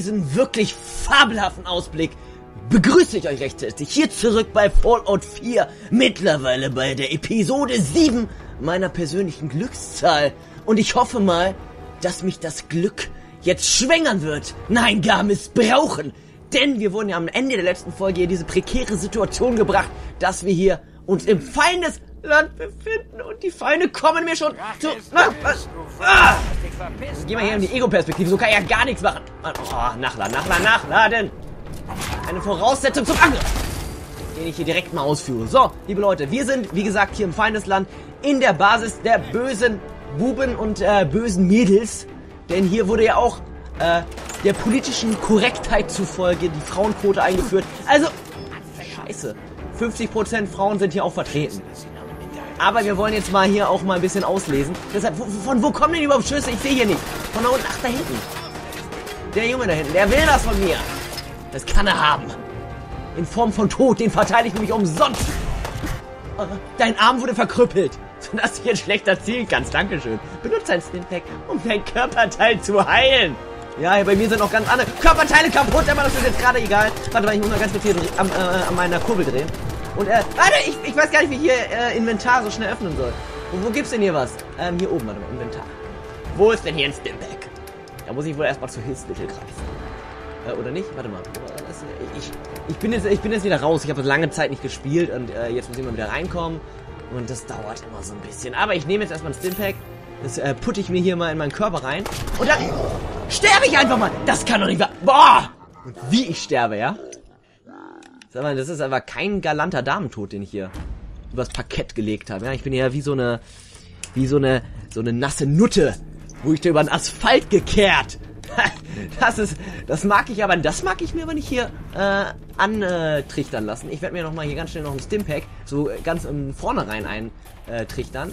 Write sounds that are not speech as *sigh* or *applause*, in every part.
Diesem wirklich fabelhaften Ausblick begrüße ich euch recht herzlich hier zurück bei Fallout 4, mittlerweile bei der Episode 7 meiner persönlichen Glückszahl. Und ich hoffe mal, dass mich das Glück jetzt schwängern wird. Nein, gar missbrauchen. Denn wir wurden ja am Ende der letzten Folge hier diese prekäre Situation gebracht, dass wir hier uns im Feindesland befinden und die Feinde kommen mir schon zu... Na, was? Ah! Geh mal hier in die Ego-Perspektive, so kann ich ja gar nichts machen. Oh, nachladen, nachladen, nachladen. Eine Voraussetzung zum Angriff, den ich hier direkt mal ausführe. So, liebe Leute, wir sind, wie gesagt, hier im Feindesland in der Basis der bösen Buben und äh, bösen Mädels. Denn hier wurde ja auch äh, der politischen Korrektheit zufolge die Frauenquote eingeführt. Also, scheiße. 50% Frauen sind hier auch vertreten. Aber wir wollen jetzt mal hier auch mal ein bisschen auslesen. Deshalb, von, von wo kommen denn überhaupt Schüsse? Ich sehe hier nicht. Von da unten, ach, da hinten. Der Junge da hinten, der will das von mir. Das kann er haben. In Form von Tod, den verteile ich nämlich umsonst. Dein Arm wurde verkrüppelt, sodass du jetzt schlechter zielen kannst. Dankeschön. Benutze ein Stimpack, um dein Körperteil zu heilen. Ja, bei mir sind noch ganz andere Körperteile kaputt, aber das ist jetzt gerade egal. Warte mal, ich muss mal ganz kurz hier am, äh, an meiner Kurbel drehen. Und, äh, warte, ich, ich weiß gar nicht, wie ich hier äh, Inventar so schnell öffnen soll. Und wo gibt's denn hier was? Ähm, hier oben, warte mal, Inventar. Wo ist denn hier ein Stimpack? Da muss ich wohl erstmal zu Hilfsmittel greifen. Äh, oder nicht? Warte mal. Ich, ich, bin jetzt, ich bin jetzt wieder raus. Ich habe lange Zeit nicht gespielt und äh, jetzt muss ich mal wieder reinkommen. Und das dauert immer so ein bisschen. Aber ich nehme jetzt erstmal ein Stimpack. Das äh, putte ich mir hier mal in meinen Körper rein. Und dann sterbe ich einfach mal. Das kann doch nicht wahr. Boah! Und wie ich sterbe, ja? Sag mal, das ist aber kein galanter Damentod, den ich hier übers Parkett gelegt habe. Ja, ich bin ja wie so eine, wie so eine, so eine nasse Nutte, wo ich da über den Asphalt gekehrt. *laughs* Das ist, das mag ich aber, das mag ich mir aber nicht hier äh, antrichtern lassen. Ich werde mir noch mal hier ganz schnell noch ein Stimpack so ganz im Vornherein eintrichtern.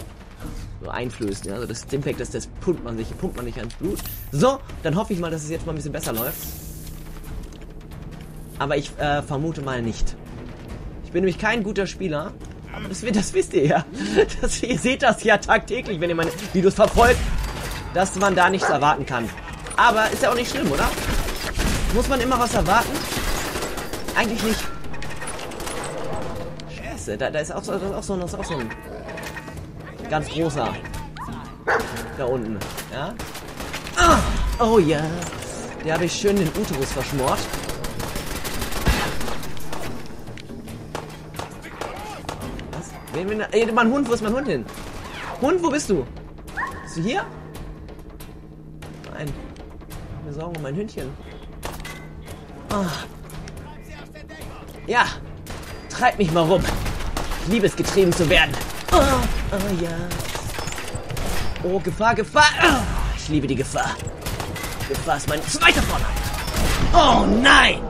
So einflößen, ja. Also das Stimpack, das, das pumpt man sich, pumpt man nicht ans Blut. So, dann hoffe ich mal, dass es jetzt mal ein bisschen besser läuft. Aber ich äh, vermute mal nicht. Ich bin nämlich kein guter Spieler. Aber das, das wisst ihr ja. *laughs* Das, ihr seht das ja tagtäglich, wenn ihr meine Videos verfolgt, dass man da nichts erwarten kann. Aber ist ja auch nicht schlimm, oder? Muss man immer was erwarten? Eigentlich nicht. Scheiße, da, da ist auch so, da ist auch so, da ist auch so ein ganz großer. Da unten, ja? Ah, oh ja. Der habe ich schön den Uterus verschmort. Wen, wen, ey, mein Hund, wo ist mein Hund hin? Hund, wo bist du? Bist du hier? Nein. Wir sorgen um mein Hündchen. Ah. Ja. Treib mich mal rum. Ich liebe es, getrieben zu werden. Oh, oh ja. Oh, Gefahr, Gefahr. Oh, ich liebe die Gefahr. Gefahr ist mein zweiter Vorname. Oh nein!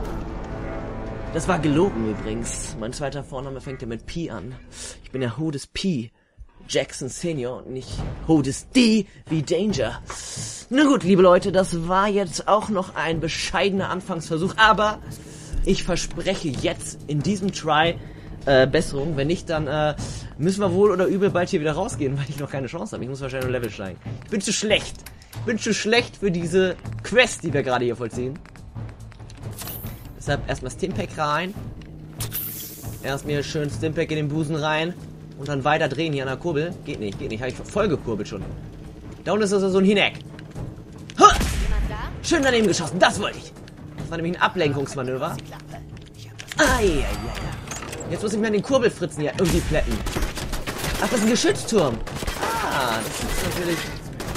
Das war gelogen übrigens. Mein zweiter Vorname fängt ja mit P an. Ich bin ja Hodes P. Jackson Senior und nicht Hodes D wie Danger. Na gut, liebe Leute, das war jetzt auch noch ein bescheidener Anfangsversuch, aber ich verspreche jetzt in diesem Try äh, Besserung. Wenn nicht, dann äh, müssen wir wohl oder übel bald hier wieder rausgehen, *laughs* weil ich noch keine Chance habe. Ich muss wahrscheinlich nur Level steigen. Ich bin zu schlecht. Ich bin zu schlecht für diese Quest, die wir gerade hier vollziehen. Deshalb erstmal Stimpack rein. Erst mir schön Stimpack in den Busen rein. Und dann weiter drehen hier an der Kurbel. Geht nicht, geht nicht. Habe ich voll gekurbelt schon. Da unten ist also so ein Hineck. Ha! Schön daneben geschossen, das wollte ich. Das war nämlich ein Ablenkungsmanöver. Ja. Jetzt muss ich mir den Kurbelfritzen ja irgendwie plätten. Ach, das ist ein Geschützturm. Ah, das ist natürlich...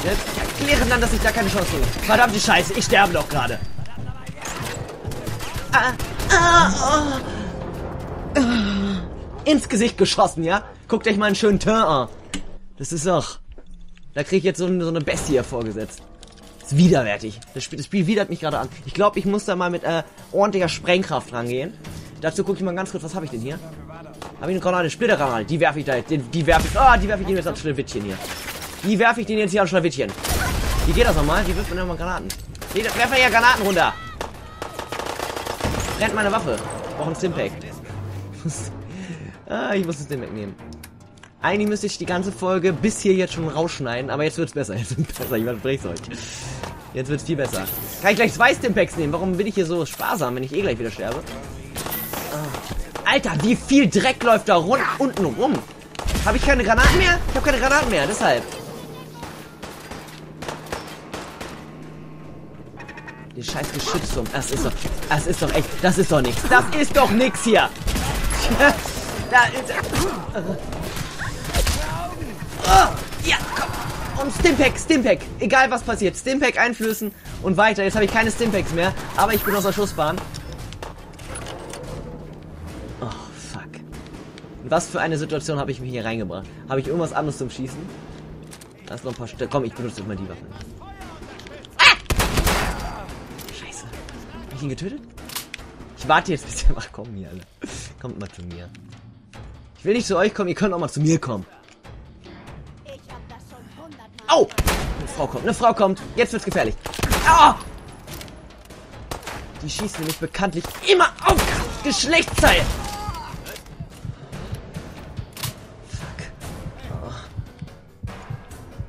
Jetzt erklären dann, dass ich da keine Chance habe. Verdammte Scheiße, ich sterbe doch gerade. Ah, ah, oh. Ins Gesicht geschossen, ja? Guckt euch mal einen schönen Turn an. Das ist doch... Da kriege ich jetzt so, so eine Bestie vorgesetzt. Das ist widerwärtig. Das Spiel, das Spiel widert mich gerade an. Ich glaube, ich muss da mal mit äh, ordentlicher Sprengkraft rangehen. Dazu gucke ich mal ganz kurz, was habe ich denn hier? Habe ich eine Granate? Splittergranate. Die werfe ich da jetzt. Die, die werfe ich... Ah, oh, die werfe ich den jetzt ans Schlewittchen hier. Die werfe ich den jetzt hier ans Schlewittchen. Wie geht das nochmal? Die wirft man immer Granaten. Nee, werfe ja Granaten runter. Brennt meine Waffe. Ich brauche Stimpack. ah, ich muss das Stimpack nehmen. Eigentlich müsste ich die ganze Folge bis hier jetzt schon rausschneiden, aber jetzt wird's besser. *laughs* Jetzt wird's besser, ich verspreche es euch. Jetzt wird's viel besser. Kann ich gleich zwei Stimpacks nehmen? Warum bin ich hier so sparsam, wenn ich eh gleich wieder sterbe? Ah. Alter, wie viel Dreck läuft da rund unten rum? Habe ich keine Granaten mehr? Ich habe keine Granaten mehr, deshalb. Die scheiß Geschützturm. Das ist doch. Das ist doch echt. Das ist doch nichts. Das ist doch nix hier. Da ist. Oh, ja, komm. Und Stimpack, Stimpack. Egal was passiert. Stimpack einflößen und weiter. Jetzt habe ich keine Stimpacks mehr. Aber ich bin aus der Schussbahn. Oh, fuck. Was für eine Situation habe ich mich hier reingebracht? Habe ich irgendwas anderes zum Schießen? Da ist noch ein paar Stück. Komm, ich benutze jetzt mal die Waffe. ich ihn getötet? Ich warte jetzt bis ihr... Ach komm hier, alle. Kommt mal zu mir. Ich will nicht zu euch kommen, ihr könnt auch mal zu mir kommen. Au! Eine Frau kommt, eine Frau kommt. Jetzt wird's gefährlich. Ah! Die schießt nämlich bekanntlich immer auf Geschlechtsteil. Fuck. Oh.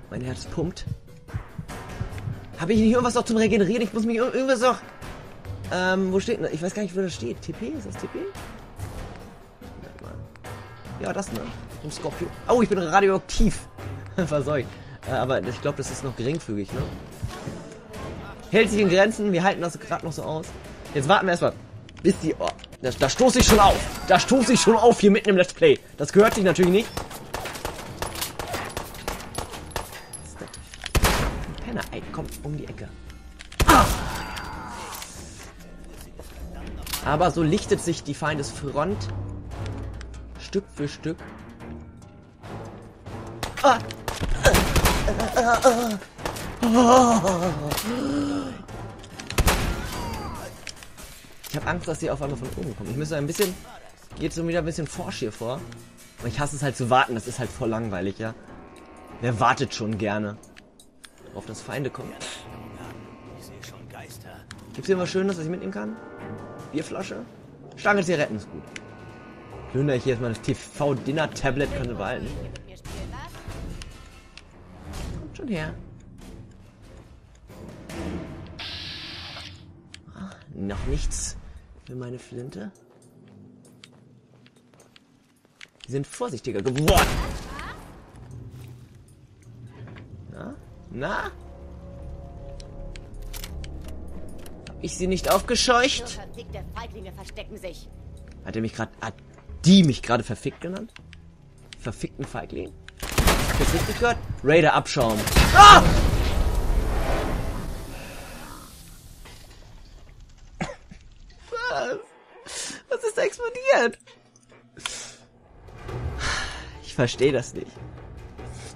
Mein Herz pumpt. Habe ich nicht irgendwas noch zum Regenerieren? Ich muss mich irgendwas noch... Ähm, wo steht denn? Ich weiß gar nicht, wo das steht. TP? Ist das TP? Ja, das, ne? Ein Skorpion. Oh, ich bin radioaktiv. *laughs* Versäugt. Äh, aber ich glaube, das ist noch geringfügig, ne? Hält sich in Grenzen. Wir halten das gerade noch so aus. Jetzt warten wir erstmal, bis die... Oh, da, da stoße ich schon auf. Da stoße ich schon auf hier mitten im Let's Play. Das gehört sich natürlich nicht. Penner, ey, komm um die Ecke. Ah! Aber so lichtet sich die Feindesfront Stück für Stück. Ah. Ich habe Angst, dass sie auf einmal von oben kommen. Ich müsste ein bisschen, geht so wieder ein bisschen forsch hier vor. Aber ich hasse es halt zu warten, das ist halt voll langweilig, ja. Wer wartet schon gerne? Auf das Feinde kommen. Gibt es hier was Schönes, was ich mitnehmen kann? Bierflasche. Stange Zigaretten ist gut. Plünder ich hier jetzt mal das TV-Dinner-Tablet, könnte behalten. Kommt schon her. Ach, noch nichts für meine Flinte. Die sind vorsichtiger geworden. Na? Na? ich sie nicht aufgescheucht? Hat er mich gerade. Die mich gerade verfickt genannt? Verfickten Feigling? Hast du das richtig gehört? Raider Abschaum. Ah! Was? Was ist explodiert? Ich verstehe das nicht.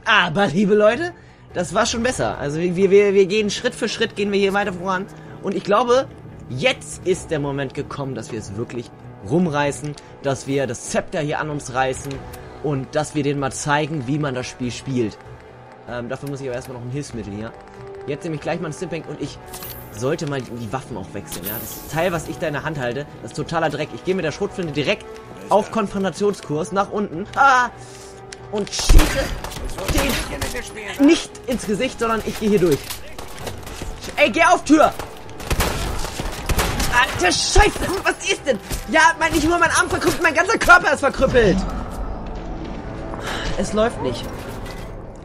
Aber, liebe Leute, das war schon besser. Also wir, wir, wir gehen Schritt für Schritt, gehen wir hier weiter voran. Und ich glaube, jetzt ist der Moment gekommen, dass wir es wirklich rumreißen, dass wir das Zepter hier an uns reißen und dass wir denen mal zeigen, wie man das Spiel spielt. Ähm, dafür muss ich aber erstmal noch ein Hilfsmittel hier. Jetzt nehme ich gleich mal ein Stimpank und ich sollte mal die Waffen auch wechseln. Ja? Das Teil, was ich da in der Hand halte, das ist totaler Dreck. Ich gehe mit der Schrotflinte direkt auf Konfrontationskurs nach unten. Ah! Und schieße den nicht ins Gesicht, sondern ich gehe hier durch. Ey, geh auf Tür! Alter Scheiße, was ist denn? Ja, mein, nicht nur mein Arm verkrüppelt, mein ganzer Körper ist verkrüppelt. Es läuft nicht.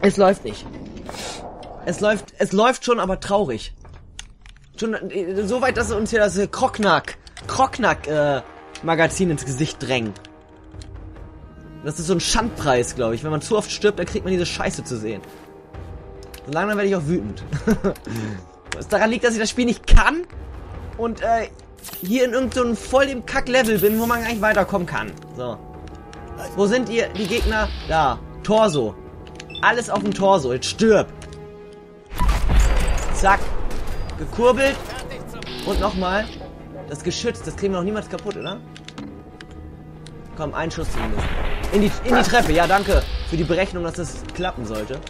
Es läuft nicht. Es läuft, es läuft schon, aber traurig. Schon äh, so weit, dass uns hier das Kroknack, Kroknack, äh, Magazin ins Gesicht drängen. Das ist so ein Schandpreis, glaube ich. Wenn man zu oft stirbt, dann kriegt man diese Scheiße zu sehen. So langsam werde ich auch wütend. *laughs* Was daran liegt, dass ich das Spiel nicht kann und äh, hier in irgendeinem so voll dem Kack-Level bin, wo man gar nicht weiterkommen kann. So. Wo sind ihr, die Gegner? Da. Torso. Alles auf dem Torso. Jetzt stirb. Zack. Gekurbelt. Und nochmal. Das Geschütz, das kriegen wir noch niemals kaputt, oder? Komm, ein Schuss zumindest. In die, in die Treppe, ja danke. Für die Berechnung, dass das klappen sollte.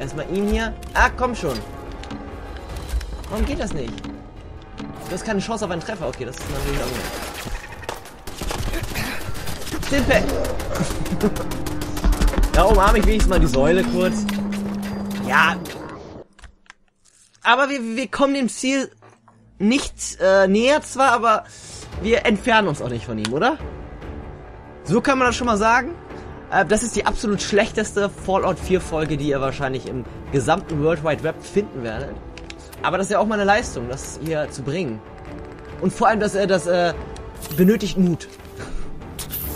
Erstmal ihn hier. Ah, komm schon. Warum geht das nicht? Du hast keine Chance auf einen Treffer. Okay, das ist natürlich auch gut. Stimpe! Da umarme ich wenigstens mal die Säule kurz. Ja. Aber wir, wir kommen dem Ziel nicht äh, näher zwar, aber wir entfernen uns auch nicht von ihm, oder? So kann man das schon mal sagen. Äh, das ist die absolut schlechteste Fallout 4 Folge, die ihr wahrscheinlich im gesamten World Wide Web finden werdet. Aber das ist ja auch meine Leistung, das hier zu bringen. Und vor allem, dass er das äh, benötigt Mut.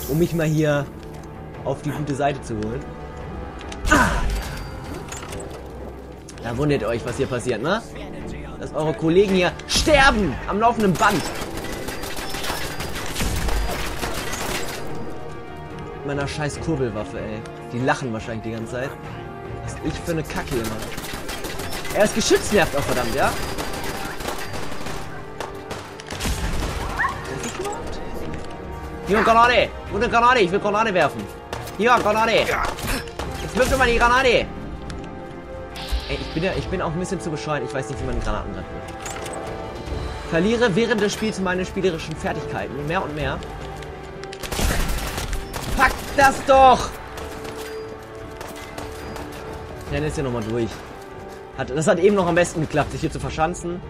Um mich mal hier auf die gute Seite zu holen. Ah! Da wundert ihr euch, was hier passiert, ne? Dass eure Kollegen hier sterben am laufenden Band. Meiner scheiß Kurbelwaffe, ey. Die lachen wahrscheinlich die ganze Zeit. Was ich für eine Kacke mache. Er ist geschütznervt auch, verdammt, ja? Hier, Granate! Gute Granate, ich will Granate werfen. Hier, Granate! Jetzt wirf doch mal die Granate! Ey, ich bin ja, ich bin auch ein bisschen zu bescheuert. Ich weiß nicht, wie man Granaten greift. Verliere während des Spiels meine spielerischen Fertigkeiten. Mehr und mehr. Das doch! Ich renne jetzt hier nochmal durch. Hat, das hat eben noch am besten geklappt, sich hier zu verschanzen.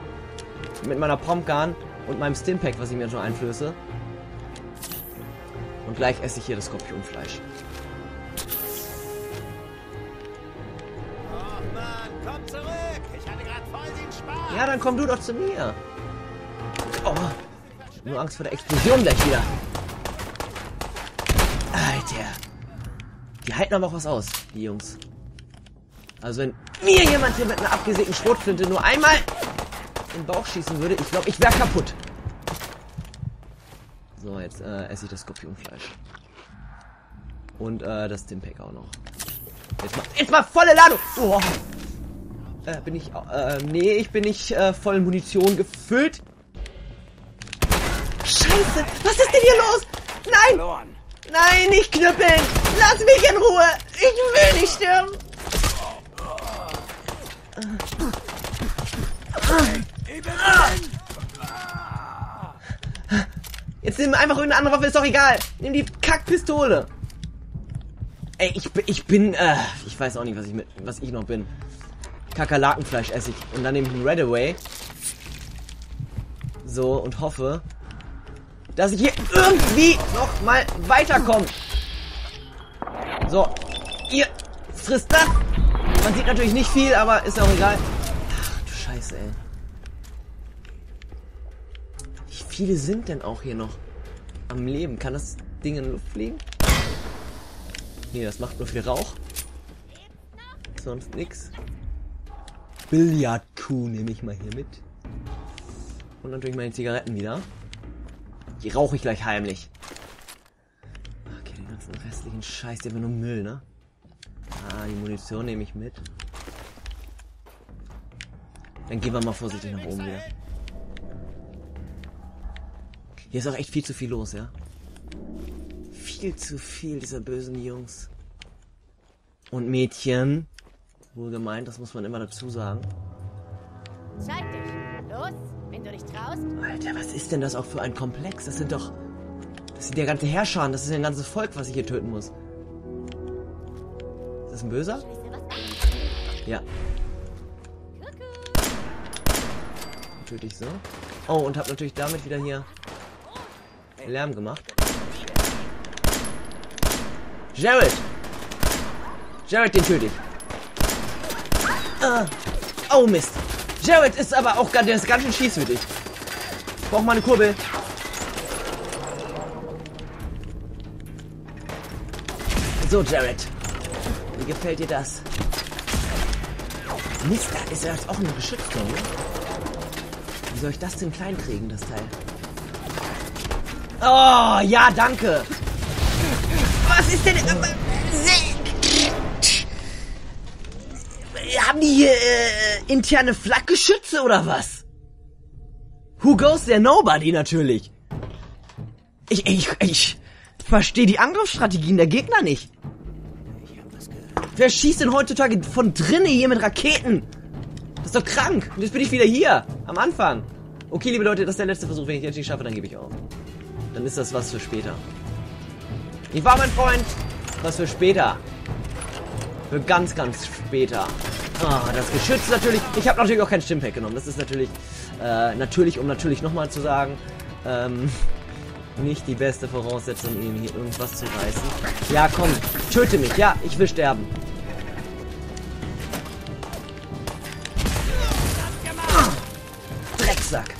Mit meiner Pumpgun und meinem Stimpack, was ich mir schon einflöße. Und gleich esse ich hier das Skorpionfleisch. Mann, komm zurück! Ich hatte gerade voll den Spaß! Ja, dann komm du doch zu mir. Oh, ich hab nur Angst vor der Explosion gleich wieder. Alter. Die halten aber auch was aus, die Jungs. Also wenn mir jemand hier mit einer abgesägten Schrotflinte nur einmal in den Bauch schießen würde, ich glaube, ich wäre kaputt. So, jetzt äh, esse ich das Skorpionfleisch. Und äh, das Stimpack auch noch. Jetzt mal, jetzt mal volle Ladung! Oh. Äh, bin ich, äh, nee, ich bin nicht äh, voll Munition gefüllt. Scheiße, was ist denn hier los? Nein! Nein, nicht knüppeln. Lass mich in Ruhe. Ich will nicht sterben. Jetzt nimm einfach irgendeine andere Waffe, ist doch egal. Nimm die Kackpistole. Ey, ich ich bin, äh, ich weiß auch nicht, was ich mit, was ich noch bin. Kakerlakenfleisch esse ich. Und dann nehme ich einen Red Away. So, und hoffe, dass ich hier irgendwie noch mal weiterkomme. So, ihr frisst das. Man sieht natürlich nicht viel, aber ist auch egal. Ach du Scheiße, ey. Wie viele sind denn auch hier noch am Leben? Kann das Ding in Luft fliegen? Nee, das macht nur viel Rauch. Sonst nix. Billardkuh nehme ich mal hier mit. Und natürlich meine Zigaretten wieder. Die rauche ich gleich heimlich. Okay, den ganzen restlichen Scheiß, der wird nur Müll, ne? Ah, die Munition nehme ich mit. Dann gehen wir mal vorsichtig nach oben wieder. Hier ist auch echt viel zu viel los, ja? Viel zu viel dieser bösen Jungs. Und Mädchen. Wohl gemeint, das muss man immer dazu sagen. Zeig dich. Los, wenn du dich traust. Alter, was ist denn das auch für ein Komplex? Das sind doch... Das sind der ganze Herrscher, das ist ein ganzes Volk, was ich hier töten muss. Ist das ein Böser? Ja. Töte ich so. Oh, und hab natürlich damit wieder hier Lärm gemacht. Jared! Jared, den töte ich. Ah. Oh Mist. Jared ist aber auch ganz, ganz schön schießwürdig. Ich brauch mal eine Kurbel. So, Jared. Wie gefällt dir das? Mist, da ist ja jetzt auch ein Geschützturm, ne? Wie soll ich das denn klein kriegen, das Teil? Oh, ja, danke. Was ist denn... äh, Haben die hier äh, interne Flakgeschütze oder was? Who goes there? Nobody natürlich. Ich, ich, ich verstehe die Angriffsstrategien der Gegner nicht. Wer schießt denn heutzutage von drinnen hier mit Raketen? Das ist doch krank. Und jetzt bin ich wieder hier. Am Anfang. Okay, liebe Leute, das ist der letzte Versuch. Wenn ich jetzt nicht schaffe, dann gebe ich auf. Dann ist das was für später. Ich war mein Freund. Was für später. Für ganz, ganz später. Ah, das Geschütz natürlich. Ich habe natürlich auch kein Stimpack genommen. Das ist natürlich, äh, natürlich, um natürlich nochmal zu sagen, ähm, *laughs* nicht die beste Voraussetzung, ihm hier irgendwas zu reißen. Ja, komm, töte mich. Ja, ich will sterben. Drecksack.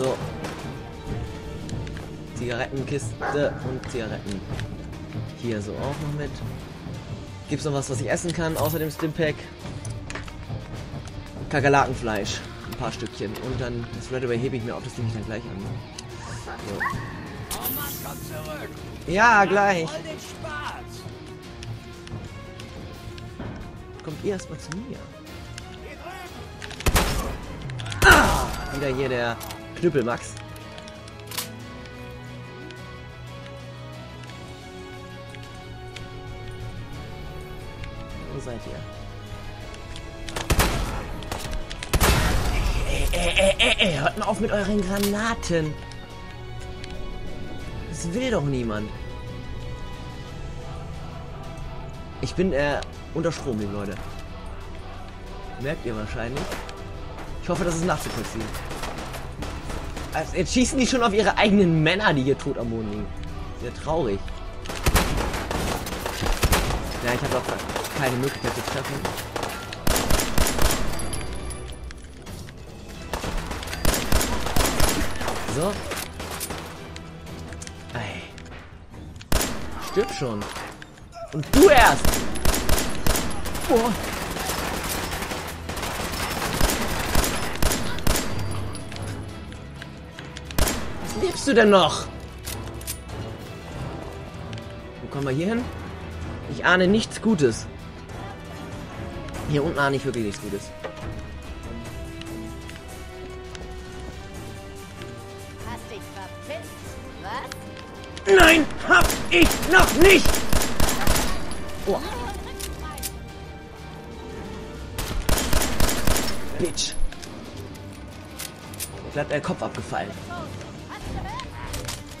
So. Zigarettenkiste und Zigaretten. Hier so auch noch mit. Gibt's noch was, was ich essen kann, außer dem Stimpack? Kakerlakenfleisch. Ein paar Stückchen. Und dann das Red Away hebe ich mir auf, das nehme ich dann gleich an. So. Ja, gleich. Kommt ihr erstmal zu mir. Drüben. Wieder hier der Knüppelmax. Wo seid ihr? Ey, ey, ey, ey, ey, hört mal auf mit euren Granaten. Das will doch niemand. Ich bin äh, unter Strom, liebe Leute. Merkt ihr wahrscheinlich. Ich hoffe, das ist nachzuvollziehen. Also jetzt schießen die schon auf ihre eigenen Männer, die hier tot am Boden liegen. Sehr traurig. Ja, ich habe auch keine Möglichkeit zu treffen. So. Ey. Stirb schon. Und du erst. Boah. Was lebst du denn noch? Wo kommen wir hier hin? Ich ahne nichts Gutes. Hier unten ahne ich wirklich nichts Gutes. Hast dich verpisst. Was? Nein, hab ich noch nicht! Oh. Bitch. Mir hat der Kopf abgefallen.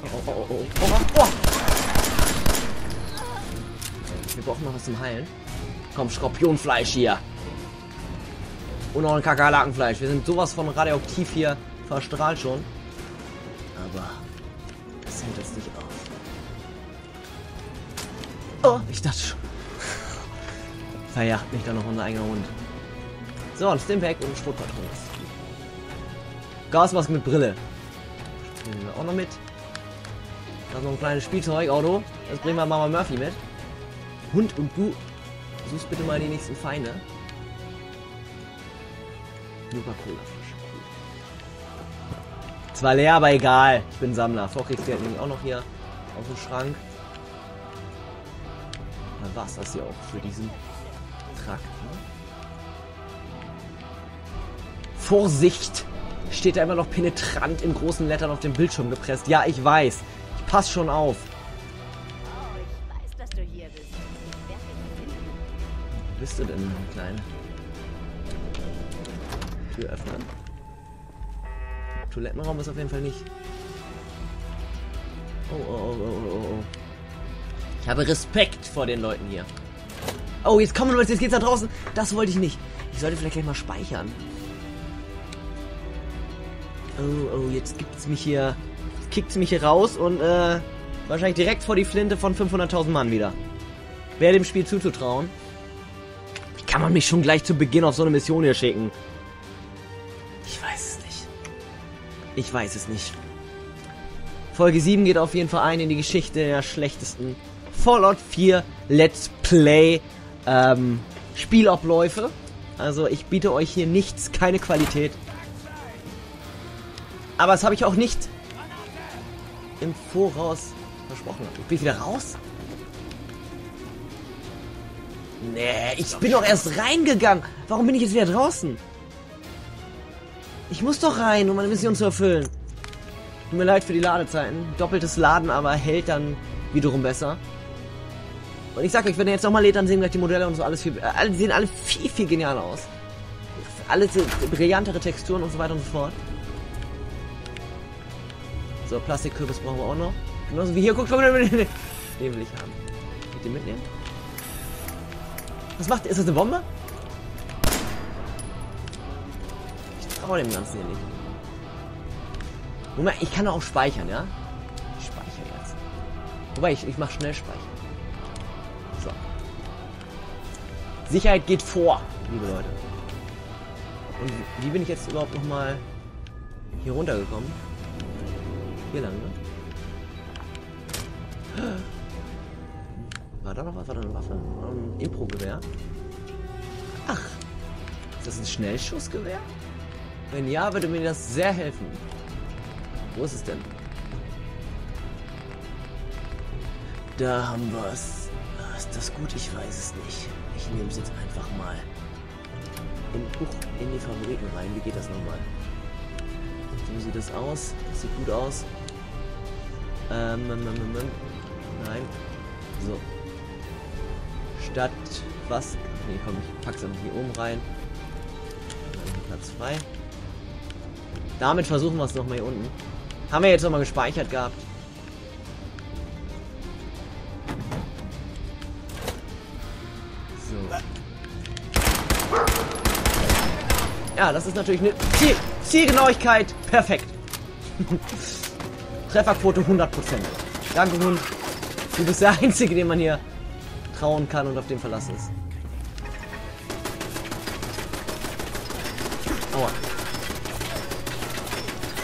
Oh, oh, oh, oh, oh, oh. Wir brauchen noch was zum Heilen. Komm, Skorpionfleisch hier. Und noch ein Kakerlakenfleisch. Wir sind sowas von radioaktiv hier verstrahlt schon. Aber das hält uns nicht auf. Oh, ich dachte schon. Verjagt mich da noch unser eigener Hund. So, ein Stimpack und ein Schrotpatronen. Gasmaske mit Brille. Nehmen wir auch noch mit. Da ist noch ein kleines Spielzeugauto. Das bringen wir Mama Murphy mit. Hund und du suchst bitte mal die nächsten Feinde. Coca-Cola Flasche. Zwar leer, aber egal. Ich bin Sammler. Vorkriegsgeld nehme ich auch noch hier auf dem Schrank. Dann war's das hier auch für diesen Trakt. Ne? Vorsicht! Steht da immer noch penetrant in großen Lettern auf dem Bildschirm gepresst. Ja, ich weiß. Ich pass schon auf. Bist du denn, mein Kleiner? Tür öffnen. Toilettenraum ist auf jeden Fall nicht. Oh, oh, oh, oh, oh, oh. Ich habe Respekt vor den Leuten hier. Oh, jetzt kommen Leute, jetzt geht's da draußen. Das wollte ich nicht. Ich sollte vielleicht gleich mal speichern. Oh, oh, jetzt gibt's mich hier. Kickt's mich hier raus und äh, wahrscheinlich direkt vor die Flinte von 500.000 Mann wieder. Wäre dem Spiel zuzutrauen. Kann man mich schon gleich zu Beginn auf so eine Mission hier schicken? Ich weiß es nicht. Ich weiß es nicht. Folge 7 geht auf jeden Fall ein in die Geschichte der schlechtesten Fallout 4 Let's Play ähm, Spielabläufe. Also ich biete euch hier nichts, keine Qualität. Aber das habe ich auch nicht im Voraus versprochen. Ich bin wieder raus? Nee, ich bin doch erst reingegangen. Warum bin ich jetzt wieder draußen? Ich muss doch rein, um meine Mission zu erfüllen. Tut mir leid für die Ladezeiten. Doppeltes Laden, aber hält dann wiederum besser. Und ich sag euch, wenn ihr jetzt nochmal lädt, dann sehen gleich die Modelle und so alles viel, äh, sehen alle viel, viel genialer aus. Alles brillantere Texturen und so weiter und so fort. So, Plastikkürbis brauchen wir auch noch. Genauso wie hier, guckt, guckt, Den will ich haben. Ich den mitnehmen? Was macht? Ist das eine Bombe? Ich traue dem Ganzen hier nicht. Moment, ich kann auch speichern, ja? Ich speichere jetzt. Wobei, ich, ich mache schnell speichern. So. Sicherheit geht vor, liebe Leute. Und wie bin ich jetzt überhaupt nochmal hier runtergekommen? Hier lang, ne? War da noch was? War da eine Waffe? Ein Impro-Gewehr? Ach, ist das ein Schnellschussgewehr? Wenn ja, würde mir das sehr helfen. Wo ist es denn? Da haben wir es. Ist das gut? Ich weiß es nicht. Ich nehme es jetzt einfach mal in, uh, in die Favoriten rein. Wie geht das nochmal? So sieht das aus. Das sieht gut aus. Ähm, ähm, ähm, ähm, nein. So. Statt was? Nee, komm, ich pack's einfach hier oben rein. Platz frei. Damit versuchen wir es nochmal hier unten. Haben wir jetzt nochmal gespeichert gehabt. So. Ja, das ist natürlich eine Ziel Zielgenauigkeit. Perfekt. *laughs* Trefferquote 100%. Danke, Hund. Du bist der Einzige, dem man hier trauen kann und auf den verlassen ist. Aua.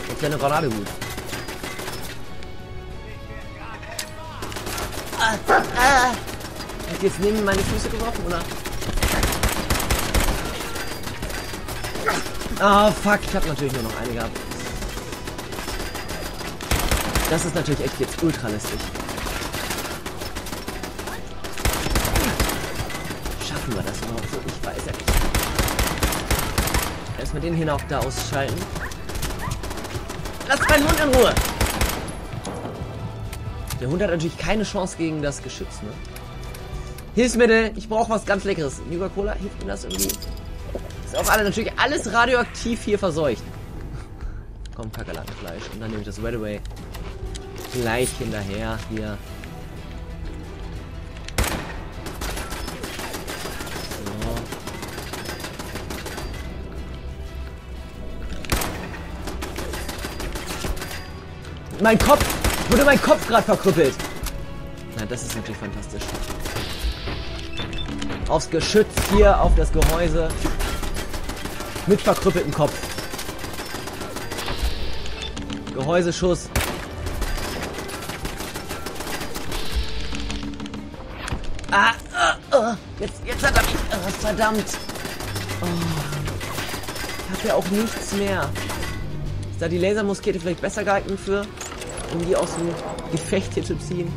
Eine kleine Granate gut. Ah, ah. Hat jetzt neben meine Füße geworfen, oder? Ah, fuck. Ich habe natürlich nur noch eine gehabt. Das ist natürlich echt jetzt ultra lästig. Erstmal den hier auch da ausschalten. Lass meinen Hund in Ruhe! Der Hund hat natürlich keine Chance gegen das Geschütz, ne? Hilfsmittel, ich brauche was ganz Leckeres. Yuga Cola, hilft mir das irgendwie? Ist auch alle natürlich alles radioaktiv hier verseucht. Komm, Kakerlakenfleisch. Und dann nehme ich das Red Away gleich hinterher hier. Mein Kopf! Wurde mein Kopf gerade verkrüppelt! Na, das ist natürlich fantastisch. Aufs Geschütz hier, auf das Gehäuse. Mit verkrüppeltem Kopf. Gehäuseschuss. Ah, uh, uh, jetzt, jetzt hat er mich. Uh, verdammt. Oh. Ich habe ja auch nichts mehr. Ist da die Lasermuskete vielleicht besser geeignet für, um die aus dem Gefecht hier zu ziehen?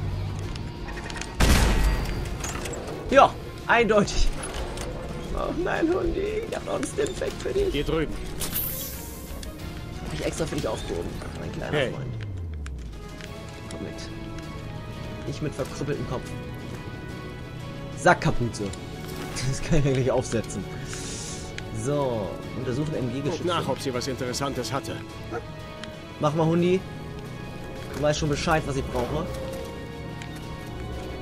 Ja, eindeutig. Oh nein, Hundi, ich hab noch einen Stimpack für dich. Hier drüben. Hab ich extra für dich aufgehoben, mein kleiner Hey. Freund. Komm mit. Ich mit verkrüppeltem Kopf. Sackkapuze. Das kann ich eigentlich aufsetzen. So, untersuchen Guck MG-Geschütze. nach, ob sie was Interessantes hatte. Mach mal, Hundi. Du weißt schon Bescheid, was ich brauche.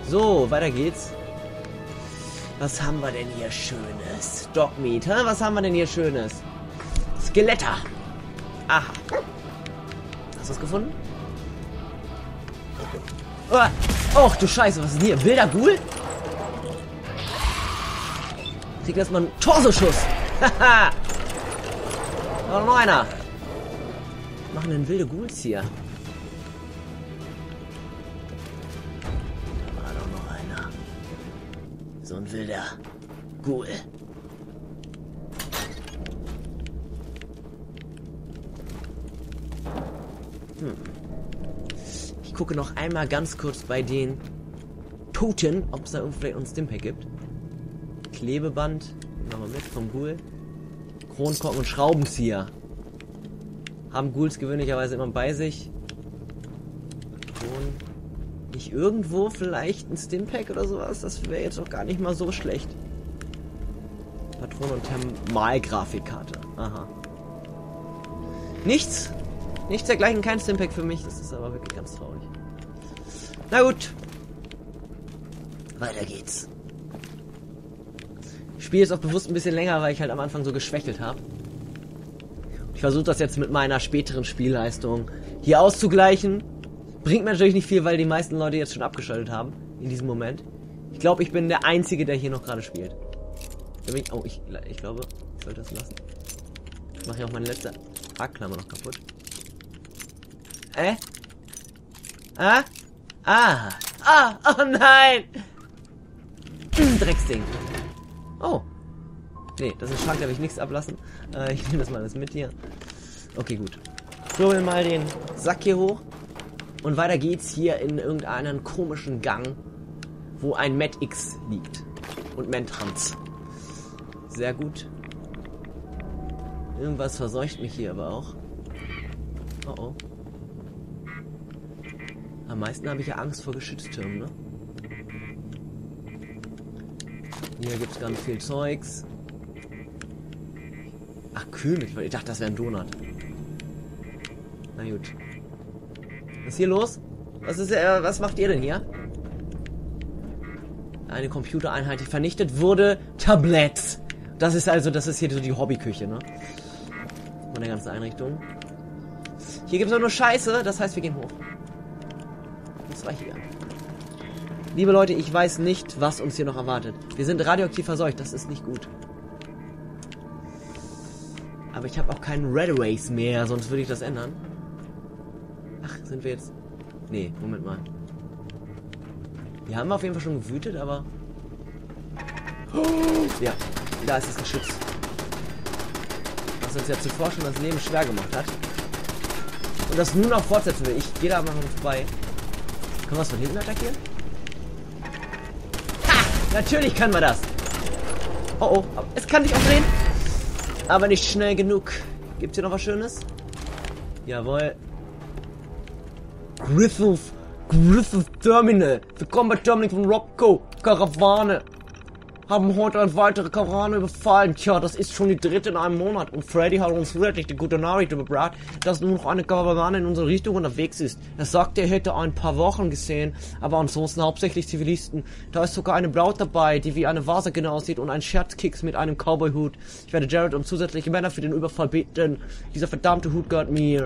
So, weiter geht's. Was haben wir denn hier Schönes? Dogmeat, hä? Was haben wir denn hier Schönes? Skeletter. Aha. Hast du was gefunden? Oh, Och, du Scheiße, was ist denn hier? Wilder Ghoul? Krieg erstmal einen Torsoschuss. *laughs* Haha. Noch einer. Machen denn wilde Ghouls hier? Wilder Ghoul. Hm. Ich gucke noch einmal ganz kurz bei den Toten, ob es da vielleicht einen Stimpack gibt. Klebeband, nehmen wir mit vom Ghoul. Kronkorken und Schraubenzieher. Haben Ghouls gewöhnlicherweise immer bei sich. Irgendwo vielleicht ein Stimpack oder sowas? Das wäre jetzt auch gar nicht mal so schlecht. Patron und Thermalgrafikkarte. Aha. Nichts? Nichts dergleichen, kein Stimpack für mich. Das ist aber wirklich ganz traurig. Na gut. Weiter geht's. Ich spiele jetzt auch bewusst ein bisschen länger, weil ich halt am Anfang so geschwächelt habe. Ich versuche das jetzt mit meiner späteren Spielleistung hier auszugleichen. Bringt mir natürlich nicht viel, weil die meisten Leute jetzt schon abgeschaltet haben. In diesem Moment. Ich glaube, ich bin der Einzige, der hier noch gerade spielt. Ich, oh, ich, ich glaube, ich sollte das lassen. Ich mache ja auch meine letzte Haarklammer noch kaputt. Äh? Ah? Ah! Ah! Oh nein! Hm, Drecksding. Oh. Nee, das ist Schrank, da will ich nichts ablassen. Äh, ich nehme das mal alles mit hier. Okay, gut. Kurbeln mal den Sack hier hoch. Und weiter geht's hier in irgendeinen komischen Gang, wo ein Met X liegt. Und Mentrans. Sehr gut. Irgendwas verseucht mich hier aber auch. Oh oh. Am meisten habe ich ja Angst vor Geschütztürmen, ne? Hier gibt es ganz viel Zeugs. Ach, König. Ich dachte, das wäre ein Donut. Na gut. Was ist hier los? Was ist äh, was macht ihr denn hier? Eine Computereinheit, die vernichtet wurde. Tabletts. Das ist also, das ist hier so die Hobbyküche, ne? Von der ganzen Einrichtung. Hier gibt es nur Scheiße, das heißt, wir gehen hoch. Das war hier. Liebe Leute, ich weiß nicht, was uns hier noch erwartet. Wir sind radioaktiv verseucht, das ist nicht gut. Aber ich habe auch keinen Red Race mehr, sonst würde ich das ändern. Sind wir jetzt... Nee, Moment mal. Wir haben auf jeden Fall schon gewütet, aber... Ja, da ist das Geschütz. Was uns ja zuvor schon das Leben schwer gemacht hat. Und das nun auch fortsetzen will. Ich gehe da mal vorbei. Können wir was von hinten attackieren? Natürlich können wir das. Oh oh, es kann dich auch. Aber nicht schnell genug. Gibt's hier noch was Schönes? Jawohl. Griffith. Griffith Terminal. Willkommen bei Terminal von Robco. Karawane haben heute eine weitere Karawane überfallen. Tja, das ist schon die dritte in einem Monat. Und Freddy hat uns wirklich die gute Nachricht überbracht, dass nur noch eine Karawane in unsere Richtung unterwegs ist. Er sagte, er hätte ein paar Wochen gesehen, aber ansonsten hauptsächlich Zivilisten. Da ist sogar eine Braut dabei, die wie eine Vase genau aussieht und ein Scherzkicks mit einem Cowboy-Hut. Ich werde Jared um zusätzliche Männer für den Überfall bitten. Dieser verdammte Hut gehört mir.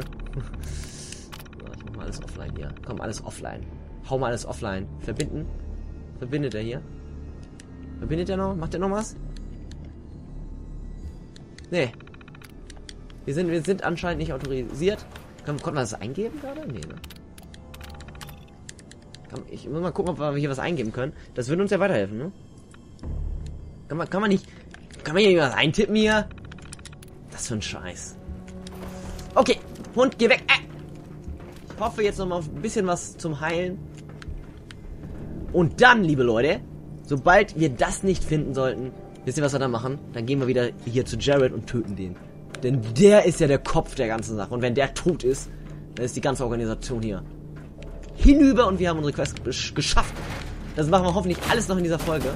Alles offline hier. Komm, alles offline. Hau mal alles offline. Verbinden. Verbindet er hier? Verbindet er noch? Macht er noch was? Nee. Wir sind, wir sind anscheinend nicht autorisiert. Kann, konnten wir das eingeben gerade? Nee, ne? Ich muss mal gucken, ob wir hier was eingeben können. Das würde uns ja weiterhelfen, ne? Kann man, kann man nicht... Kann man hier was eintippen hier? Das für ein Scheiß. Okay, Hund, geh weg. Äh. Hoffe jetzt noch mal ein bisschen was zum Heilen. Und dann, liebe Leute, Sobald wir das nicht finden sollten, wisst ihr, was wir dann machen? Dann gehen wir wieder hier zu Jared und töten den. Denn der ist ja der Kopf der ganzen Sache. Und wenn der tot ist, dann ist die ganze Organisation hier hinüber und wir haben unsere Quest geschafft. Das machen wir hoffentlich alles noch in dieser Folge.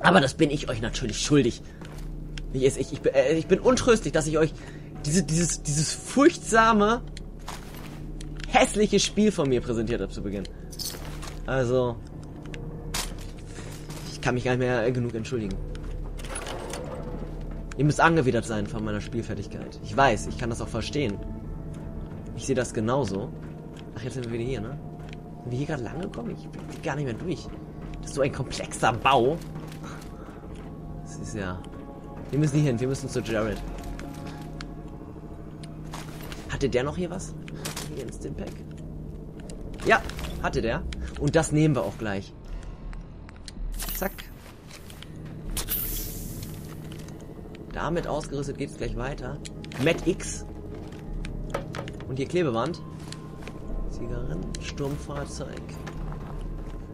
Aber das bin ich euch natürlich schuldig. Ich, ich, ich, äh, ich bin untröstlich, dass ich euch diese, dieses, dieses furchtsame, hässliche Spiel von mir präsentiert habe zu Beginn. Also, kann mich gar nicht mehr genug entschuldigen. Ihr müsst angewidert sein von meiner Spielfertigkeit. Ich weiß, ich kann das auch verstehen. Ich sehe das genauso. Ach, jetzt sind wir wieder hier, ne? Sind wir hier gerade lang gekommen? Ich bin gar nicht mehr durch. Das ist so ein komplexer Bau. Das ist ja... Wir müssen hier hin, wir müssen zu Jared. Hatte der noch hier was? Hier in Stimpack? Ja, hatte der. Und das nehmen wir auch gleich. Zack. Damit ausgerüstet geht es gleich weiter. Met X. Und hier Klebeband. Zigarren, Sturmfahrzeug.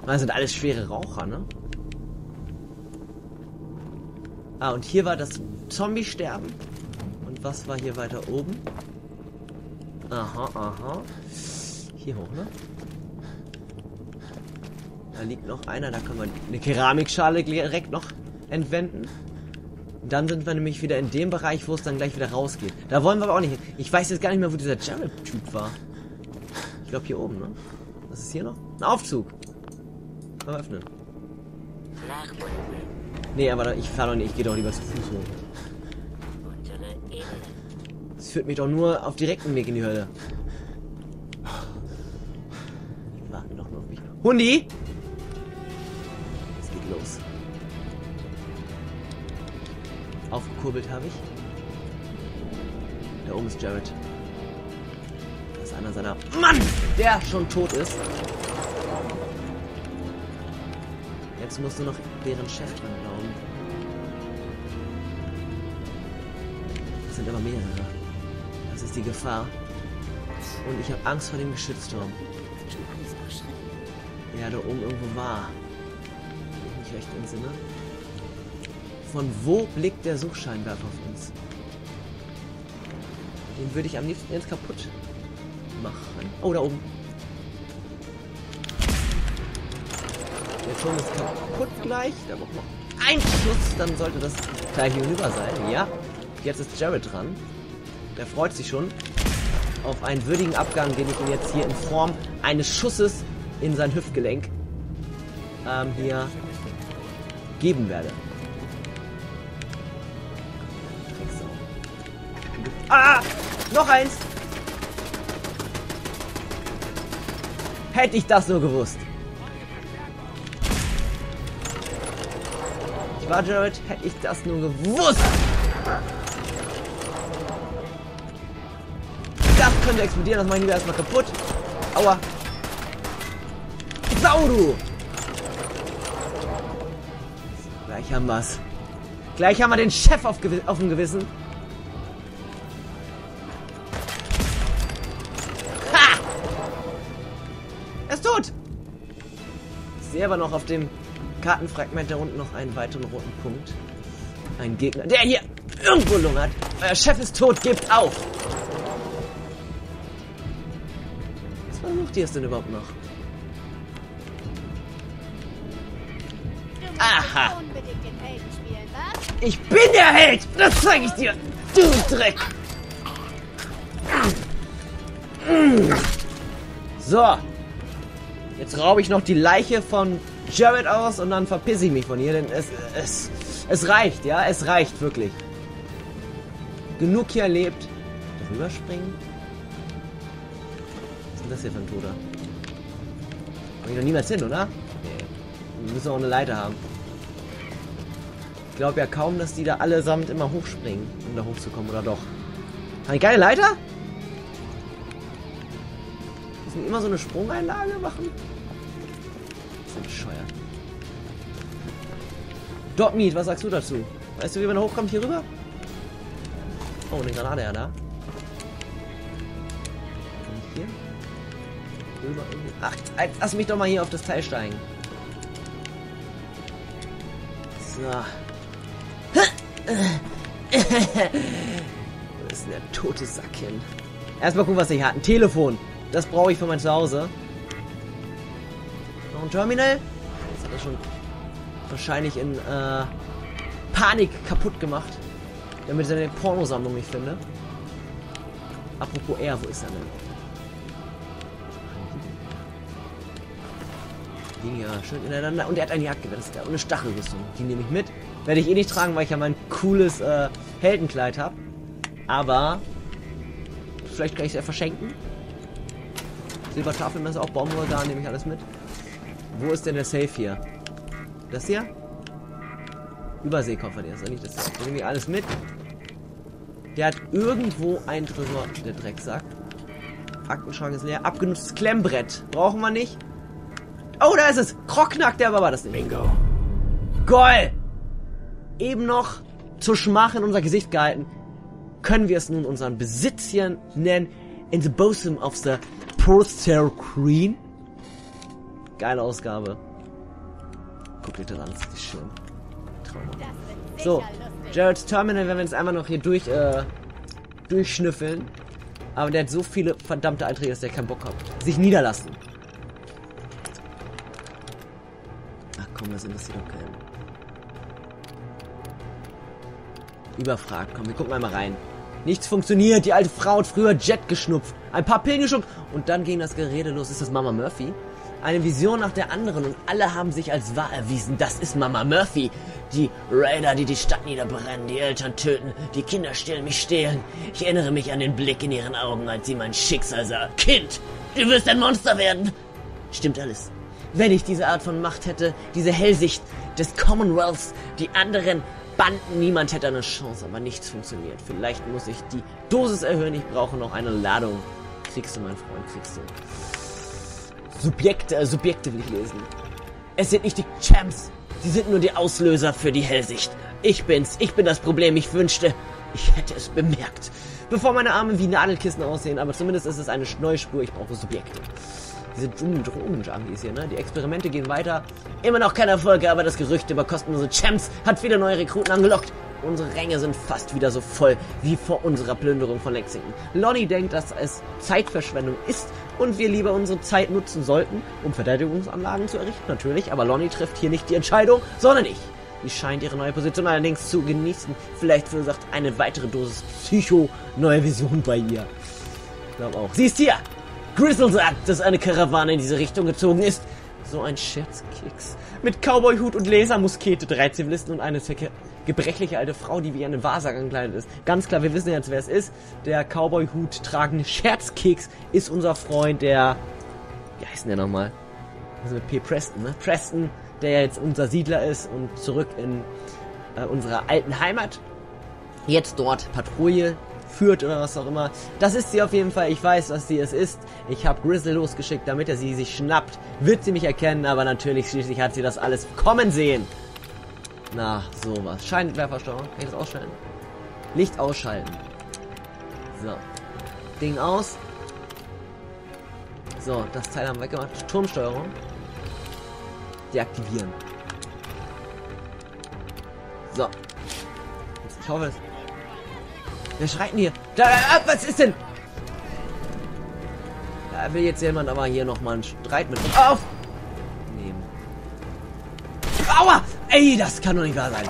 Das sind alles schwere Raucher, ne? Ah, und hier war das Zombie-Sterben. Und was war hier weiter oben? Aha, aha. Hier hoch, ne? Da liegt noch einer, da können wir eine Keramikschale direkt noch entwenden. dann sind wir nämlich wieder in dem Bereich, wo es dann gleich wieder rausgeht. Da wollen wir aber auch nicht hin. Ich weiß jetzt gar nicht mehr, wo dieser Jared-Typ war. Ich glaube hier oben, ne? Was ist hier noch? Ein Aufzug. Aber öffnen. Nee, aber da- ich fahr doch nicht, ich gehe doch lieber zu Fuß hoch. Führt mich doch nur auf direkten Weg in die Hölle. Die warten doch nur auf mich. Hundi! Es geht los. Aufgekurbelt habe ich. Da oben ist Jared. Das ist einer seiner Mann, der schon tot ist. Jetzt musst du noch deren Chef dran glauben. Es sind immer mehrere. Ist die Gefahr. Und ich habe Angst vor dem Geschützturm. Ja, da oben irgendwo war. Wenn ich mich recht entsinne. Von wo blickt der Suchscheinwerfer auf uns? Den würde ich am liebsten jetzt kaputt machen. Oh, da oben. Der Turm ist kaputt gleich. Da braucht noch ein Schuss. Dann sollte das gleich hinüber sein. Ja. Jetzt ist Jared dran. Der freut sich schon auf einen würdigen Abgang, den ich ihm jetzt hier in Form eines Schusses in sein Hüftgelenk ähm, hier geben werde. Ah! Noch eins! Hätte ich das nur gewusst. Ich war Jared, hätte ich das nur gewusst. Könnte explodieren, das mache ich lieber erstmal kaputt. Aua. Sau, du! Gleich haben wir's. Gleich haben wir den Chef auf, auf dem Gewissen. Ha! Er ist tot! Ich sehe aber noch auf dem Kartenfragment da unten noch einen weiteren roten Punkt. Ein Gegner, der hier irgendwo lungert. Euer Chef ist tot, gebt auf! Versucht ihr es denn überhaupt noch? Du musst Aha. unbedingt den Helden spielen, was? Ich bin der Held! Das zeige ich dir! Du Dreck! So. Jetzt raube ich noch die Leiche von Jared aus und dann verpisse ich mich von ihr, denn es, es, es reicht, ja? Es reicht wirklich. Genug hier erlebt. Drüber springen? Das hier für ein Toter? Komm ich noch niemals hin, oder? Nee. Wir müssen auch eine Leiter haben. Ich glaube ja kaum, dass die da allesamt immer hochspringen, um da hochzukommen, oder doch? Eine geile Leiter? Müssen die immer so eine Sprungeinlage machen? Das ist bescheuert. Dogmeat, was sagst du dazu? Weißt du, wie man hochkommt hier rüber? Oh, eine Granate ja da. Rüber irgendwie. Ach, jetzt lass mich doch mal hier auf das Teil steigen. So. *laughs* Wo ist denn der tote Sack hin? Erstmal gucken, was ich hatte. Ein Telefon. Das brauche ich für mein Zuhause. Noch ein Terminal. Das hat er schon wahrscheinlich in äh, Panik kaputt gemacht. Damit ich seine Pornosammlung nicht finde. Apropos er, wo ist er denn? Ja schön ineinander. Und er hat ein Jagdgewehr. Das ist. Und eine Stachelrüstung. Die nehme ich mit. Werde ich eh nicht tragen, weil ich ja mein cooles äh, Heldenkleid habe. Aber vielleicht kann ich es ja verschenken. Silbertafelmesser, auch Baumwollgarn, nehme ich alles mit. Wo ist denn der Safe hier? Das hier? Überseekoffer, der ist ja nicht das Safe. Nehme ich alles mit. Der hat irgendwo ein Tresor, der Drecksack. Aktenschrank ist leer. Abgenutztes Klemmbrett. Brauchen wir nicht. Oh, da ist es. Krockknack, der war das nicht. Bingo. Goal! Eben noch zur Schmach in unser Gesicht gehalten. Können wir es nun unseren Besitz hier nennen? In the bosom of the Porcel Queen? Geile Ausgabe. Guck dir das an, das ist schön. Sicher So. Jared's Terminal werden wir jetzt einmal noch hier durch, äh, durchschnüffeln. Aber der hat so viele verdammte Einträge, dass der keinen Bock hat. Sich niederlassen. Komm, das interessiert doch keinen. Überfragt, komm, wir gucken einmal rein. Nichts funktioniert, die alte Frau hat früher Jet geschnupft. ein paar Pillen geschluckt und dann ging das Gerede los. Ist das Mama Murphy? Eine Vision nach der anderen und alle haben sich als wahr erwiesen. Das ist Mama Murphy. Die Raider, die die Stadt niederbrennen, die Eltern töten, die Kinder stehlen mich stehlen. Ich erinnere mich an den Blick in ihren Augen, als sie mein Schicksal sah. Kind, du wirst ein Monster werden. Stimmt alles. Wenn ich diese Art von Macht hätte, diese Hellsicht des Commonwealths, die anderen Banden, niemand hätte eine Chance, aber nichts funktioniert. Vielleicht muss ich die Dosis erhöhen, ich brauche noch eine Ladung. Kriegst du, mein Freund, kriegst du. Subjekte, äh, Subjekte will ich lesen. Es sind nicht die Champs. Sie sind nur die Auslöser für die Hellsicht. Ich bin's. Ich bin das Problem. Ich wünschte, ich hätte es bemerkt. Bevor meine Arme wie Nadelkissen aussehen, aber zumindest ist es eine neue Spur. Ich brauche Subjekte. Diese Drogen-Junkies hier, ne? Die Experimente gehen weiter. Immer noch kein Erfolg, aber das Gerücht über kostenlose Champs hat viele neue Rekruten angelockt. Unsere Ränge sind fast wieder so voll wie vor unserer Plünderung von Lexington. Lonnie denkt, dass es Zeitverschwendung ist und wir lieber unsere Zeit nutzen sollten, um Verteidigungsanlagen zu errichten, natürlich. Aber Lonnie trifft hier nicht die Entscheidung, sondern ich. Sie scheint ihre neue Position allerdings zu genießen. Vielleicht verursacht eine weitere Dosis Psycho neue Vision bei ihr. Ich glaube auch. Sie ist hier! Grizzle sagt, dass eine Karawane in diese Richtung gezogen ist. So ein Scherzkeks. Mit Cowboyhut und Lasermuskete, drei Zivilisten und eine gebrechliche alte Frau, die wie eine Wahrsager gekleidet ist. Ganz klar, wir wissen jetzt, wer es ist. Der Cowboy-Hut tragende Scherzkeks ist unser Freund, der... Wie heißt denn der nochmal? Also mit P. Preston, ne? Preston, der jetzt unser Siedler ist und zurück in äh, unserer alten Heimat jetzt dort Patrouille führt oder was auch immer. Das ist sie auf jeden Fall. Ich weiß, dass sie es ist. Ich habe Grizzly losgeschickt, damit er sie sich schnappt. Wird sie mich erkennen, aber natürlich schließlich hat sie das alles kommen sehen. Na, sowas. Scheinwerfersteuerung. Kann ich das ausschalten? Licht ausschalten. So. Ding aus. So, das Teil haben wir weggemacht. Turmsteuerung. Deaktivieren. So. Ich hoffe es. Wer schreit denn hier? Da, da, was ist denn? Da will jetzt jemand aber hier nochmal einen Streit mit auf nehmen. Aua! Ey, das kann doch nicht wahr sein.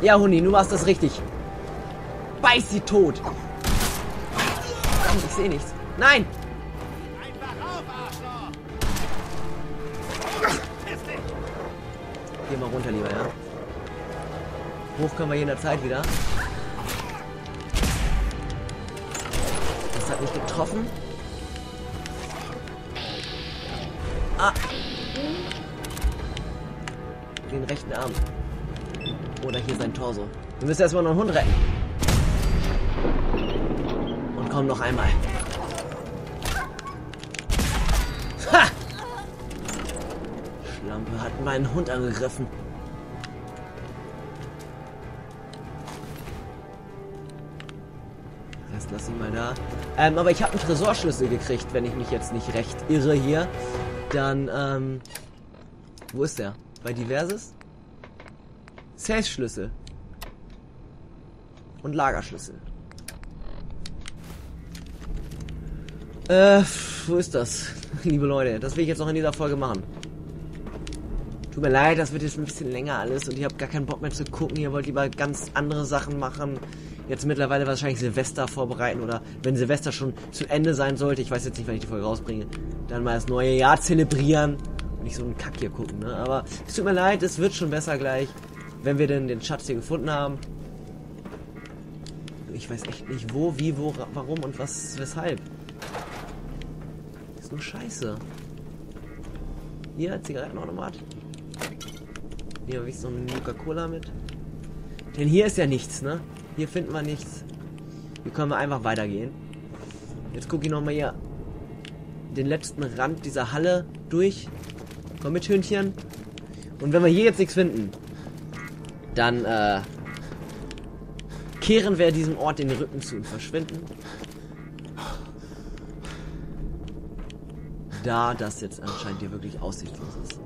Ja, Huni, du machst das richtig. Beiß sie tot. Ich sehe nichts. Nein! Geh mal runter, lieber, ja? Hoch können wir jederzeit wieder. Das hat nicht getroffen. Ah! Den rechten Arm. Oder hier sein Torso. Wir müssen erstmal noch einen Hund retten. Und komm noch einmal. Ha! Schlampe hat meinen Hund angegriffen. Ähm, aber ich habe einen Tresorschlüssel gekriegt, wenn ich mich jetzt nicht recht irre hier. Dann, ähm... Wo ist der? Bei Diverses? Safe-Schlüssel. Und Lagerschlüssel. Äh, wo ist das? *laughs* Liebe Leute, das will ich jetzt noch in dieser Folge machen. Tut mir leid, das wird jetzt ein bisschen länger alles und ich habe gar keinen Bock mehr zu gucken. Ihr wollt lieber ganz andere Sachen machen. Jetzt mittlerweile wahrscheinlich Silvester vorbereiten oder wenn Silvester schon zu Ende sein sollte, ich weiß jetzt nicht, wann ich die Folge rausbringe, dann mal das neue Jahr zelebrieren und nicht so einen Kack hier gucken, ne? Aber es tut mir leid, es wird schon besser gleich, wenn wir denn den Schatz hier gefunden haben. Ich weiß echt nicht wo, wie, wo, warum und was, weshalb. Ist nur scheiße. Hier, Zigarettenautomat. Hier habe ich so eine Coca-Cola mit. Denn hier ist ja nichts, ne? Hier finden wir nichts. Hier können wir einfach weitergehen. Jetzt gucke ich nochmal hier den letzten Rand dieser Halle durch. Komm mit, Hündchen. Und wenn wir hier jetzt nichts finden, dann äh, kehren wir diesem Ort den Rücken zu und verschwinden. Da das jetzt anscheinend hier wirklich aussichtslos ist.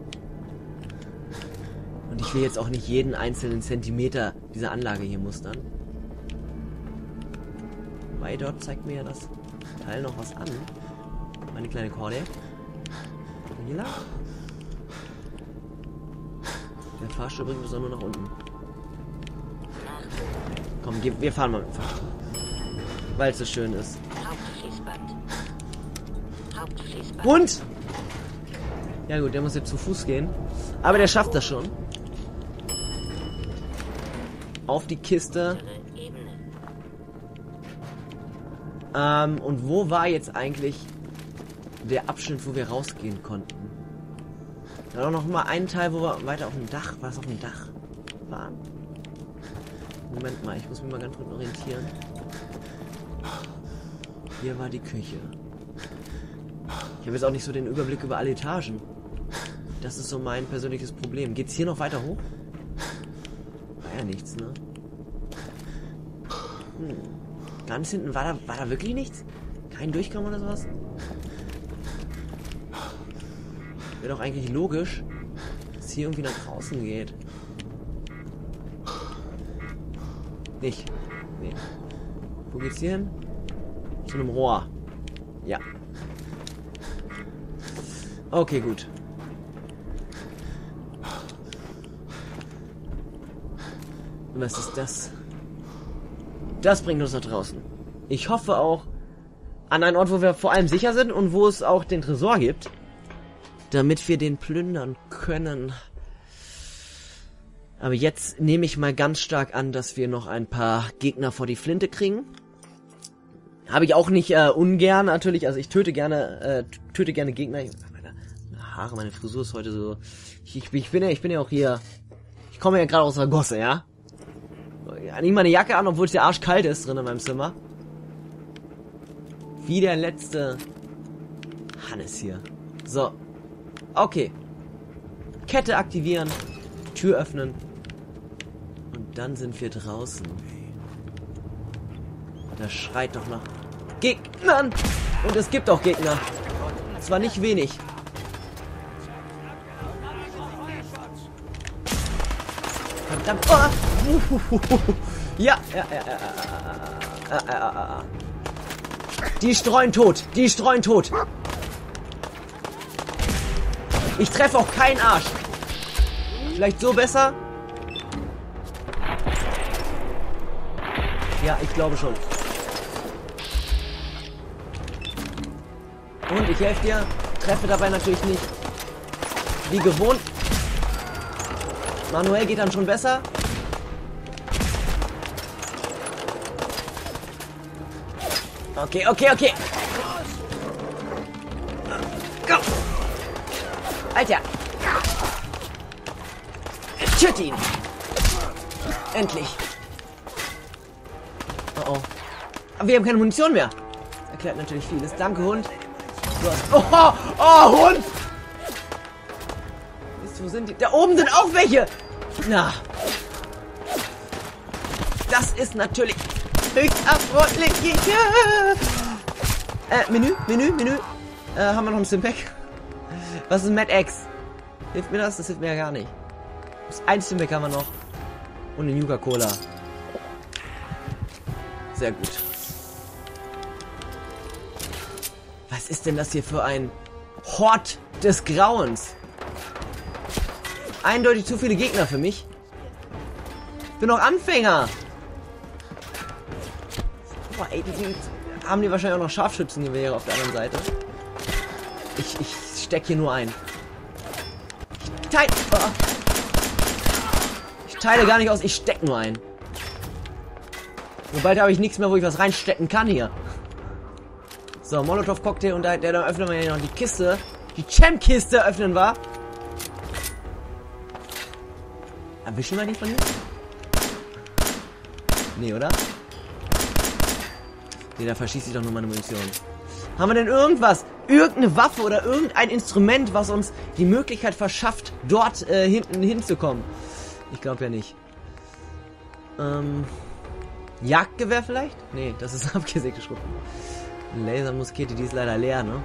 Und ich will jetzt auch nicht jeden einzelnen Zentimeter dieser Anlage hier mustern. Weil dort zeigt mir ja das Teil noch was an. Meine kleine Korde. Hier lang. Der Fahrstuhl bringt uns auch nur nach unten. Komm, wir fahren mal mit dem Fahrstuhl. Weil es so schön ist. Hund! Ja gut, der muss jetzt zu Fuß gehen. Aber der schafft das schon. Auf die Kiste. Ähm, und wo war jetzt eigentlich der Abschnitt, wo wir rausgehen konnten? Da war noch mal ein Teil, wo wir weiter auf dem Dach, war es auf dem Dach waren? Moment mal, ich muss mich mal ganz gut orientieren. Hier war die Küche. Ich habe jetzt auch nicht so den Überblick über alle Etagen. Das ist so mein persönliches Problem. Geht's hier noch weiter hoch? War ja nichts, ne? Hm. Ganz hinten war da, war da wirklich nichts? Kein Durchgang oder sowas? Wäre doch eigentlich logisch, dass hier irgendwie nach draußen geht. Nicht. Nee. Wo geht's hier hin? Zu einem Rohr. Ja. Okay, gut. Und was ist das? Das bringt uns nach draußen. Ich hoffe auch an einen Ort, wo wir vor allem sicher sind und wo es auch den Tresor gibt. Damit wir den plündern können. Aber jetzt nehme ich mal ganz stark an, dass wir noch ein paar Gegner vor die Flinte kriegen. Habe ich auch nicht äh, ungern natürlich. Also ich töte gerne, äh, töte gerne Gegner. Meine Haare, meine Frisur ist heute so. Ich, ich, ich bin ja, ich bin ja auch hier. Ich komme ja gerade aus der Gosse, ja. Ich nehme meine Jacke an, obwohl es ja arschkalt ist drin in meinem Zimmer. Wie der letzte Hannes hier. So. Okay. Kette aktivieren. Tür öffnen. Und dann sind wir draußen. Das schreit doch nach Gegnern. Und es gibt auch Gegner. Zwar nicht wenig. Verdammt. Oh. Ja, ja, ja, ja, ja, ja, ja, ja. Die streuen tot. Die streuen tot. Ich treffe auch keinen Arsch. Vielleicht so besser? Ja, ich glaube schon. Und ich helfe dir. Treffe dabei natürlich nicht. Wie gewohnt. Manuel geht dann schon besser. Okay, okay, okay. Go. Alter. Töte ihn. Endlich. Oh oh. Aber wir haben keine Munition mehr. Erklärt natürlich vieles. Danke, Hund. Du hast... Oh, oh, Hund! Wo sind die? Da oben sind auch welche! Na. Das ist natürlich höchst erfreulich. Äh, Menü, Menü, Menü. Äh, haben wir noch ein Simpec? Was ist Mad X? Hilft mir das? Das hilft mir ja gar nicht. Das ein Simpec haben wir noch. Und eine Nuka Cola. Sehr gut. Was ist denn das hier für ein Hort des Grauens? Eindeutig zu viele Gegner für mich. Ich bin noch Anfänger. Boah, ey, die sind, haben die wahrscheinlich auch noch Scharfschützengewehre auf der anderen Seite. Ich, ich steck hier nur ein. Ich teile... Oh. Ich teile gar nicht aus, ich steck nur ein. Und bald habe ich nichts mehr, wo ich was reinstecken kann hier. So, Molotow-Cocktail und da, der, dann öffnen wir ja noch die Kiste. Die Champ-Kiste öffnen wir. Erwischen wir die von hier? Nee, oder? Nee, da verschieße ich doch nur meine Munition. Haben wir denn irgendwas? Irgendeine Waffe oder irgendein Instrument, was uns die Möglichkeit verschafft, dort äh, hinten hinzukommen? Ich glaube ja nicht. Ähm... Jagdgewehr vielleicht? Nee, das ist *laughs* abgesägte Schriften. Lasermuskete, die ist leider leer, ne?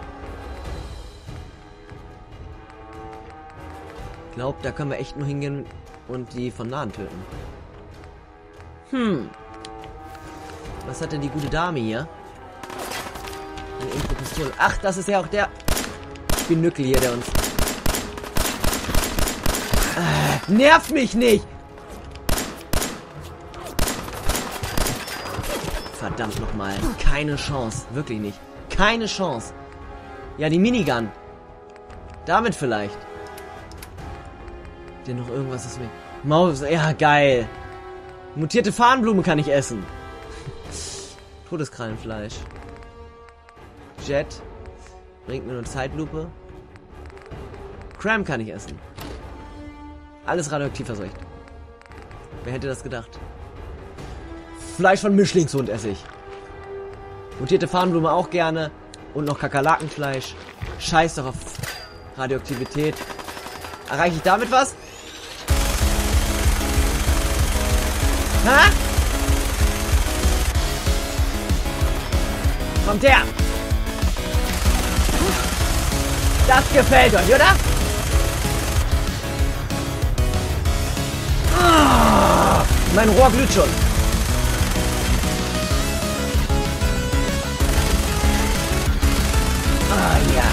Ich glaube, da können wir echt nur hingehen und die von nahen töten. Hm. Was hat denn die gute Dame hier? Eine Infopistole. Ach, das ist ja auch der Spinückel hier, der uns... Äh, nerv mich nicht! Verdammt nochmal. Keine Chance. Wirklich nicht. Keine Chance. Ja, die Minigun. Damit vielleicht. Denn noch irgendwas ist mir. Maus, ja, geil. Mutierte Farnblume kann ich essen. *laughs* Todeskrallenfleisch. Jet. Bringt mir nur Zeitlupe. Cram kann ich essen. Alles radioaktiv verseucht. Wer hätte das gedacht? Fleisch von Mischlingshund esse ich. Mutierte Farnblume auch gerne. Und noch Kakerlakenfleisch. Scheiß doch auf Radioaktivität. Erreiche ich damit was? Ha? Kommt her! Das gefällt euch, oder? Ah, mein Rohr glüht schon. Ah ja.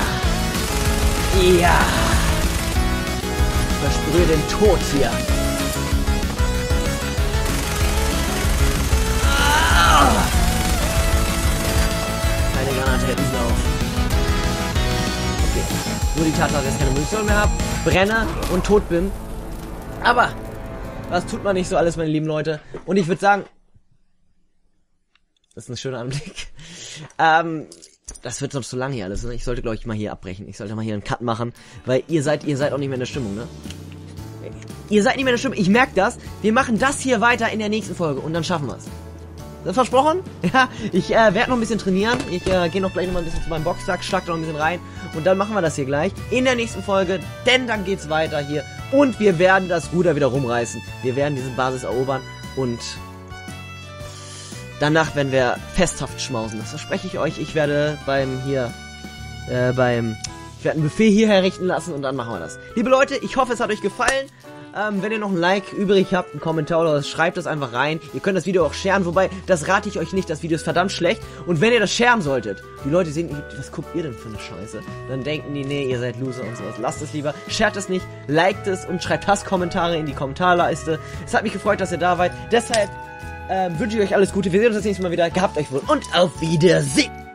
Ja. Versprühe den Tod hier. Keine Granate hätten sie auf. Okay. Nur die Tatsache, dass ich keine Munition mehr habe, brenne und tot bin. Aber was tut man nicht so alles, meine lieben Leute? Und ich würde sagen, das ist ein schöner Anblick. *laughs* Ähm, das wird sonst zu lang hier alles. Ne? Ich sollte, glaube ich, mal hier abbrechen. Ich sollte mal hier einen Cut machen, weil ihr seid, ihr seid auch nicht mehr in der Stimmung, ne? Ihr seid nicht mehr in der Stimmung. Ich merke das. Wir machen das hier weiter in der nächsten Folge und dann schaffen wir es. Versprochen? *laughs* Ja, ich äh, werde noch ein bisschen trainieren. Ich äh, gehe noch gleich noch mal ein bisschen zu meinem Boxsack, schlag noch ein bisschen rein und dann machen wir das hier gleich in der nächsten Folge, denn dann geht's weiter hier und wir werden das Ruder wieder rumreißen. Wir werden diese Basis erobern und danach werden wir festhaft schmausen. Das verspreche ich euch. Ich werde beim hier, äh, beim, ich werde ein Buffet hier herrichten lassen und dann machen wir das. Liebe Leute, ich hoffe, es hat euch gefallen. Ähm, wenn ihr noch ein Like übrig habt, einen Kommentar oder was, schreibt das einfach rein. Ihr könnt das Video auch sharen, wobei, das rate ich euch nicht, das Video ist verdammt schlecht. Und wenn ihr das sharen solltet, die Leute sehen, was guckt ihr denn für eine Scheiße? Dann denken die, nee, ihr seid Loser und sowas. Lasst es lieber, shared es nicht, liked es und schreibt Hasskommentare in die Kommentarleiste. Es hat mich gefreut, dass ihr da wart. Deshalb ähm, wünsche ich euch alles Gute. Wir sehen uns das nächste Mal wieder. Gehabt euch wohl und auf Wiedersehen.